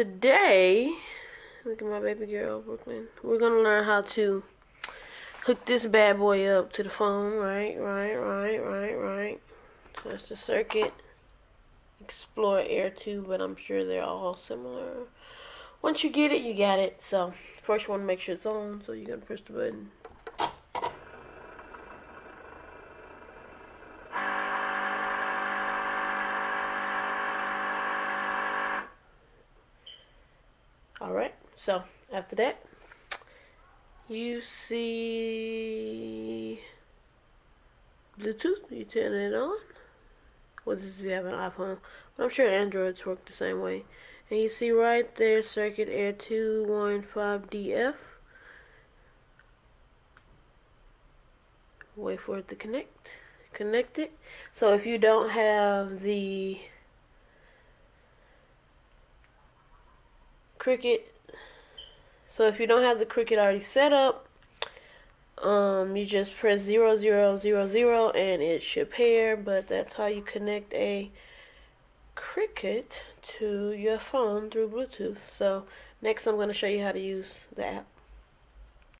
today, look at my baby girl, Brooklyn. We're gonna learn how to hook this bad boy up to the phone. Right, right, right, right, right. So that's the Cricut. Explore Air 2, but I'm sure they're all similar. Once you get it, you got it. So first you want to make sure it's on, so you're gonna press the button. Alright, so after that, you see Bluetooth, you turn it on. Well, this is if you have an iPhone, but I'm sure Androids work the same way. And you see right there, Cricut Air 215DF. Wait for it to connect. Connect it. So if you don't have the Cricut. So if you don't have the Cricut already set up, um, you just press zero zero zero zero and it should pair. But that's how you connect a Cricut to your phone through Bluetooth. So next I'm going to show you how to use the app.